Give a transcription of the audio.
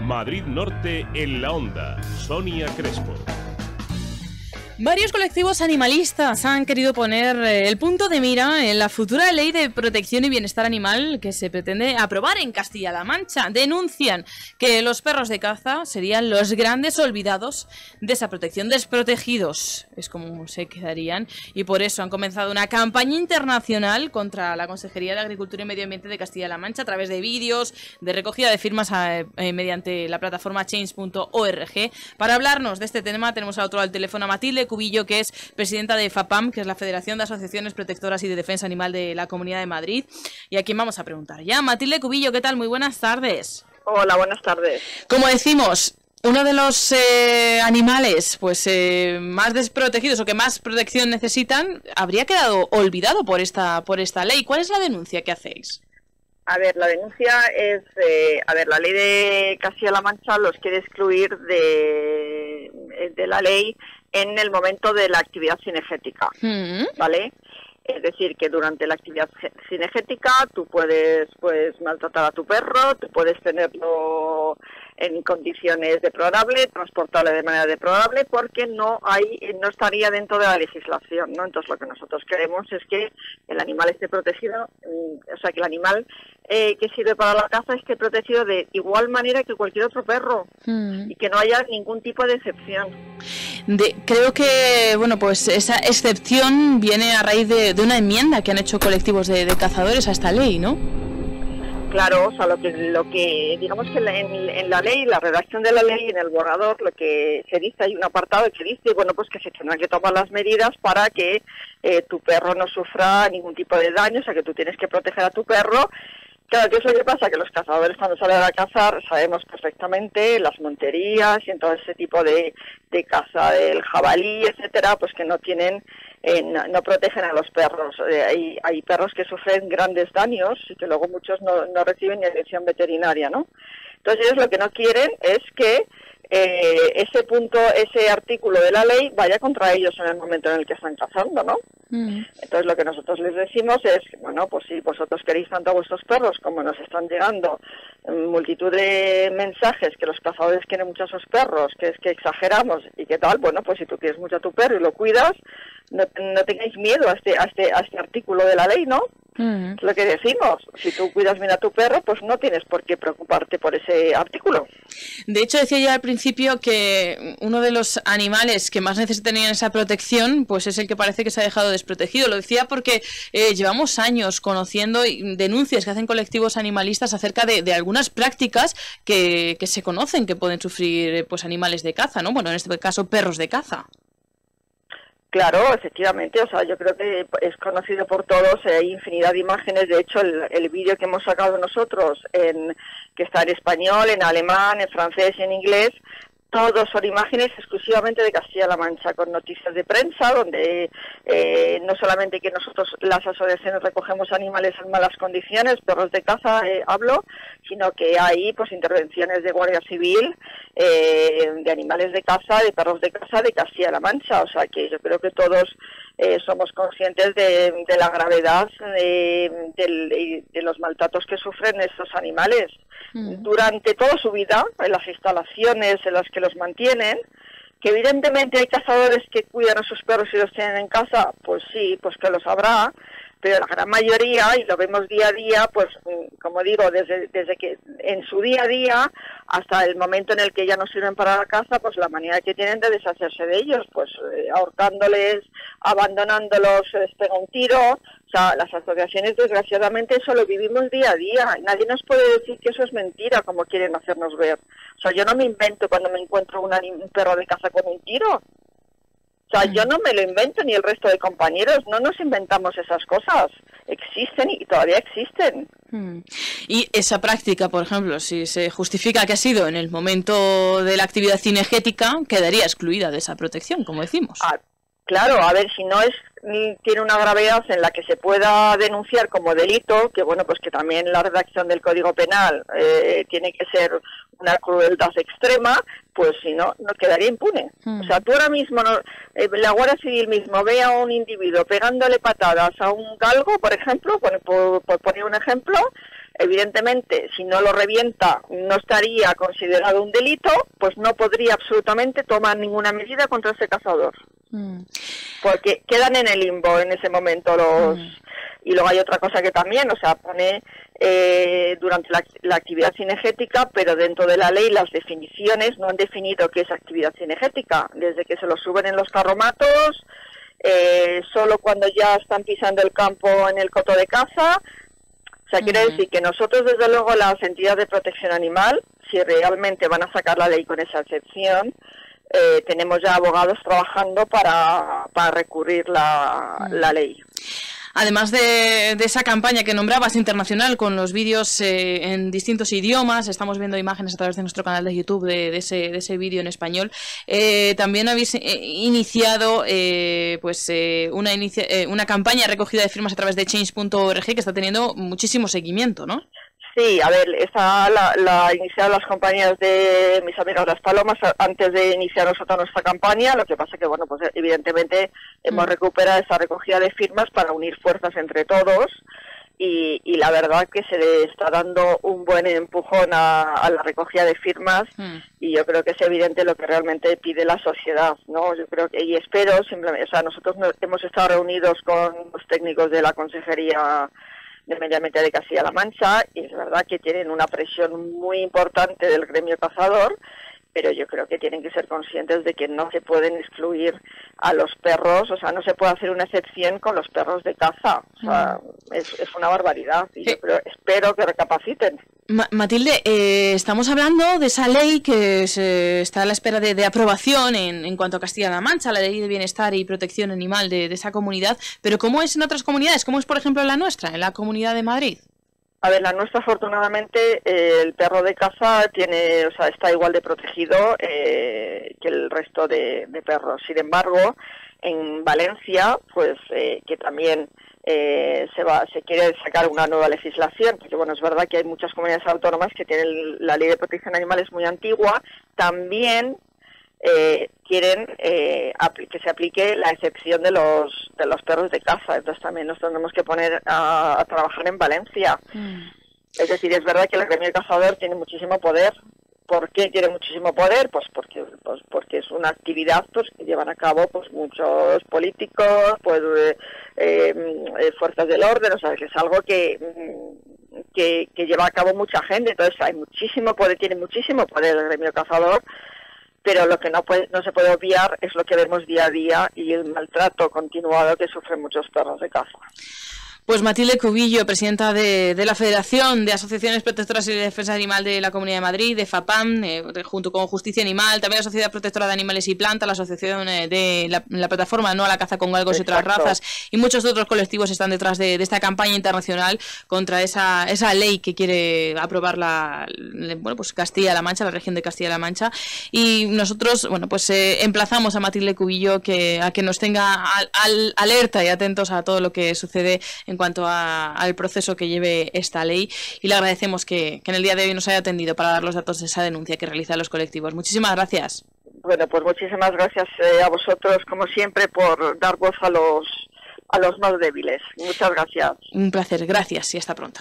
Madrid Norte en la onda. Sonia Crespo. Varios colectivos animalistas han querido poner eh, el punto de mira en la futura ley de protección y bienestar animal que se pretende aprobar en Castilla-La Mancha. Denuncian que los perros de caza serían los grandes olvidados de esa protección, desprotegidos, es como se quedarían, y por eso han comenzado una campaña internacional contra la Consejería de Agricultura y Medio Ambiente de Castilla-La Mancha a través de vídeos, de recogida de firmas eh, eh, mediante la plataforma change.org. Para hablarnos de este tema tenemos al otro al teléfono a Matilde Cubillo, que es presidenta de FAPAM, que es la Federación de Asociaciones Protectoras y de Defensa Animal de la Comunidad de Madrid, y a quien vamos a preguntar ya. Matilde Cubillo, ¿qué tal? Muy buenas tardes. Hola, buenas tardes. Como decimos, uno de los eh, animales pues eh, más desprotegidos o que más protección necesitan habría quedado olvidado por esta por esta ley. ¿Cuál es la denuncia que hacéis? A ver, la denuncia es, eh, a ver, la ley de Castilla-La Mancha los quiere excluir de, de la ley en el momento de la actividad cinegética, ¿vale? Es decir, que durante la actividad cinegética tú puedes pues maltratar a tu perro, tú puedes tenerlo en condiciones deplorables, transportable de manera deplorable, porque no hay, no estaría dentro de la legislación, ¿no? Entonces lo que nosotros queremos es que el animal esté protegido, mm, o sea, que el animal eh, que sirve para la caza esté protegido de igual manera que cualquier otro perro y que no haya ningún tipo de excepción. De, creo que, bueno, pues esa excepción viene a raíz de, una enmienda que han hecho colectivos de, de cazadores a esta ley, ¿no? Claro, o sea, lo que, lo que digamos que en, la ley, la redacción de la ley, en el borrador, lo que se dice, hay un apartado que dice, bueno, pues que se tendrán que tomar las medidas para que eh, tu perro no sufra ningún tipo de daño, o sea, que tú tienes que proteger a tu perro. Claro, ¿qué es lo que pasa? Que los cazadores cuando salen a cazar sabemos perfectamente las monterías y en todo ese tipo de, de caza del jabalí, etcétera, pues que no tienen eh, no, protegen a los perros. Eh, hay, hay, perros que sufren grandes daños y que luego muchos no, no reciben ni atención veterinaria, ¿no? Entonces ellos lo que no quieren es que eh, ese punto, ese artículo de la ley vaya contra ellos en el momento en el que están cazando, ¿no? Mm. Entonces lo que nosotros les decimos es, bueno, pues si vosotros queréis tanto a vuestros perros como nos están llegando multitud de mensajes que los cazadores quieren mucho a sus perros, que es que exageramos y que tal, bueno, pues si tú quieres mucho a tu perro y lo cuidas, no, no tengáis miedo a este, a este, a este artículo de la ley, ¿no? Mm. Es lo que decimos. Si tú cuidas bien a tu perro, pues no tienes por qué preocuparte por ese artículo. De hecho, decía yo al principio que uno de los animales que más necesitarían esa protección, pues es el que parece que se ha dejado desprotegido. Lo decía porque eh, llevamos años conociendo denuncias que hacen colectivos animalistas acerca de, de algunas prácticas que, que, se conocen que pueden sufrir pues animales de caza, ¿no? Bueno, en este caso perros de caza. Claro, efectivamente, o sea, yo creo que es conocido por todos, hay infinidad de imágenes, de hecho el, el vídeo que hemos sacado nosotros, en, que está en español, en alemán, en francés y en inglés, todos son imágenes exclusivamente de Castilla-La Mancha, con noticias de prensa, donde eh, no solamente que nosotros las asociaciones recogemos animales en malas condiciones, perros de caza eh, hablo, sino que hay pues intervenciones de Guardia Civil, eh, de animales de caza, de perros de caza de Castilla-La Mancha, o sea que yo creo que todos somos conscientes de, la gravedad de, de, los maltratos que sufren estos animales mm. durante toda su vida, en las instalaciones en las que los mantienen, que evidentemente hay cazadores que cuidan a sus perros y los tienen en casa, pues sí, pues que los habrá, pero la gran mayoría, y lo vemos día a día, pues mm, como digo, desde, desde que en su día a día hasta el momento en el que ya no sirven para la caza, pues la manera que tienen de deshacerse de ellos, pues eh, ahorcándoles, abandonándolos, se les pega un tiro. O sea, las asociaciones desgraciadamente eso lo vivimos día a día. Nadie nos puede decir que eso es mentira, como quieren hacernos ver. O sea, yo no me invento cuando me encuentro un perro de caza con un tiro. O sea, yo no me lo invento ni el resto de compañeros, no nos inventamos esas cosas. Existen y todavía existen. Hmm. Y esa práctica, por ejemplo, si se justifica que ha sido en el momento de la actividad cinegética, quedaría excluida de esa protección, como decimos. Ah, claro, a ver, si no es tiene una gravedad en la que se pueda denunciar como delito, que bueno, pues que también la redacción del Código Penal eh, tiene que ser una crueldad extrema, pues si no, no quedaría impune. Hmm. O sea, tú ahora mismo, eh, la Guardia Civil mismo ve a un individuo pegándole patadas a un galgo, por ejemplo, por, por, poner un ejemplo, evidentemente, si no lo revienta, no estaría considerado un delito, pues no podría absolutamente tomar ninguna medida contra ese cazador. Mm. Porque quedan en el limbo en ese momento los... Mm. Y luego hay otra cosa que también, o sea, pone eh, durante la, actividad cinegética, pero dentro de la ley las definiciones no han definido qué es actividad cinegética. Desde que se lo suben en los carromatos, eh, solo cuando ya están pisando el campo en el coto de caza. O sea, quiere decir que nosotros, desde luego, las entidades de protección animal, si realmente van a sacar la ley con esa excepción, eh, tenemos ya abogados trabajando para, para recurrir la, la ley. Además de, esa campaña que nombrabas internacional con los vídeos eh, en distintos idiomas, estamos viendo imágenes a través de nuestro canal de YouTube de, ese, de ese vídeo en español. Eh, también habéis eh, iniciado pues una, una campaña recogida de firmas a través de change.org que está teniendo muchísimo seguimiento, ¿no? Sí, a ver, esta la, la iniciaron las compañías de mis amigas las palomas antes de iniciar nosotros nuestra campaña, lo que pasa que, bueno, pues evidentemente hemos mm. recuperado esa recogida de firmas para unir fuerzas entre todos y, y la verdad que se le está dando un buen empujón a, la recogida de firmas mm. y yo creo que es evidente lo que realmente pide la sociedad, ¿no? Yo creo que, y espero simplemente, o sea, nosotros hemos estado reunidos con los técnicos de la Consejería de Medio Ambiente de Castilla-La Mancha y es verdad que tienen una presión muy importante del gremio cazador pero yo creo que tienen que ser conscientes de que no se pueden excluir a los perros, o sea, no se puede hacer una excepción con los perros de caza, o sea, mm. es, es, una barbaridad y yo creo, espero que recapaciten. Matilde, eh, estamos hablando de esa ley que se está a la espera de, aprobación en, en, cuanto a Castilla-La Mancha, la ley de bienestar y protección animal de, esa comunidad, pero ¿cómo es en otras comunidades? ¿Cómo es, por ejemplo, en la nuestra, en la Comunidad de Madrid? A ver, la nuestra, afortunadamente, eh, el perro de caza tiene, o sea, está igual de protegido eh, que el resto de, perros. Sin embargo, en Valencia, pues que también eh, se va se quiere sacar una nueva legislación porque bueno es verdad que hay muchas comunidades autónomas que tienen la ley de protección animal es muy antigua también eh, quieren eh, que se aplique la excepción de los de los perros de caza entonces también nos tendremos que poner a, trabajar en Valencia mm. es decir es verdad que el gremio cazador tiene muchísimo poder ¿Por qué tiene muchísimo poder? Pues porque, pues porque es una actividad pues, que llevan a cabo pues muchos políticos, pues eh, eh, fuerzas del orden, o sea, que es algo que, mm, que, lleva a cabo mucha gente. Entonces hay muchísimo poder, tiene muchísimo poder el gremio cazador, pero lo que no, puede, no se puede obviar es lo que vemos día a día y el maltrato continuado que sufren muchos perros de caza. Pues Matilde Cubillo, presidenta de, la Federación de Asociaciones Protectoras y de Defensa Animal de la Comunidad de Madrid, de FAPAM, eh, junto con Justicia Animal, también la Sociedad Protectora de Animales y Plantas, la Asociación eh, de la, Plataforma No a la Caza con Galgos y otras razas, y muchos otros colectivos están detrás de, esta campaña internacional contra esa, esa ley que quiere aprobar la, bueno, pues Castilla-La Mancha, la región de Castilla-La Mancha. Y nosotros, bueno, pues eh, emplazamos a Matilde Cubillo que, a que nos tenga al, alerta y atentos a todo lo que sucede en cuanto al proceso que lleve esta ley y le agradecemos que, en el día de hoy nos haya atendido para dar los datos de esa denuncia que realizan los colectivos. Muchísimas gracias. Bueno, pues muchísimas gracias eh, a vosotros, como siempre, por dar voz a los, a los más débiles. Muchas gracias. Un placer, gracias y hasta pronto.